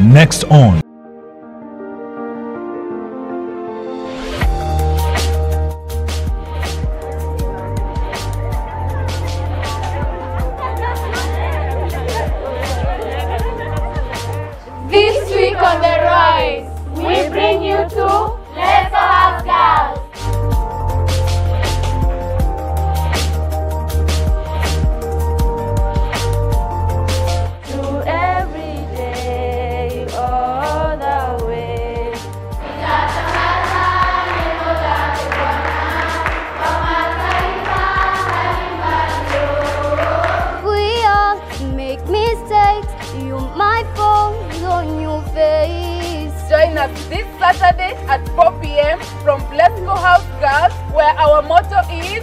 Next on. On your face. Join us this Saturday at 4 p.m. from Blesco House Girls, where our motto is!